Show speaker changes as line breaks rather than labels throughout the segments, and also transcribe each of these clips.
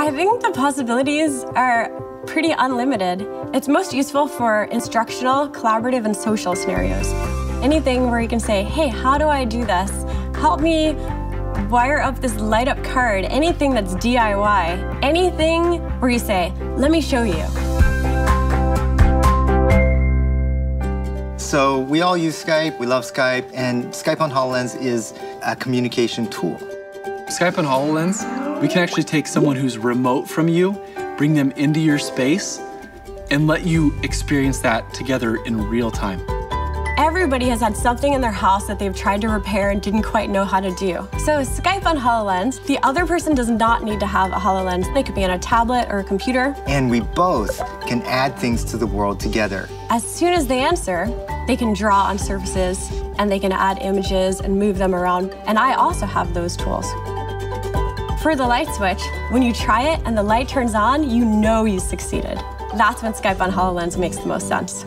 I think the possibilities are pretty unlimited. It's most useful for instructional, collaborative, and social scenarios. Anything where you can say, hey, how do I do this? Help me wire up this light up card, anything that's DIY, anything where you say, let me show you.
So we all use Skype, we love Skype, and Skype on HoloLens is a communication tool.
Skype on HoloLens, we can actually take someone who's remote from you, bring them into your space, and let you experience that together in real time.
Everybody has had something in their house that they've tried to repair and didn't quite know how to do. So Skype on HoloLens, the other person does not need to have a HoloLens. They could be on a tablet or a computer.
And we both can add things to the world together.
As soon as they answer, they can draw on surfaces and they can add images and move them around. And I also have those tools. For the light switch, when you try it and the light turns on, you know you succeeded. That's when Skype on HoloLens makes the most sense.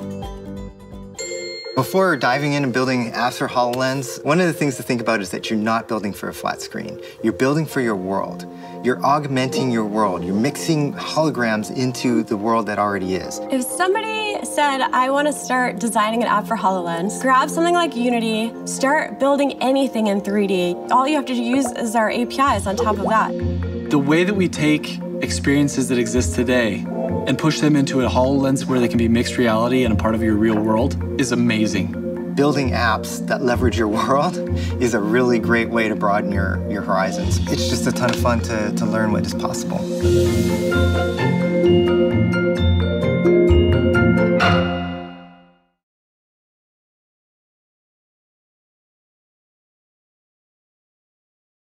Before diving in and building apps for HoloLens, one of the things to think about is that you're not building for a flat screen. You're building for your world. You're augmenting your world. You're mixing holograms into the world that already is.
If somebody said, I want to start designing an app for HoloLens, grab something like Unity, start building anything in 3D. All you have to use is our APIs on top of that.
The way that we take experiences that exist today and push them into a HoloLens where they can be mixed reality and a part of your real world is amazing.
Building apps that leverage your world is a really great way to broaden your, your horizons. It's just a ton of fun to, to learn what is possible.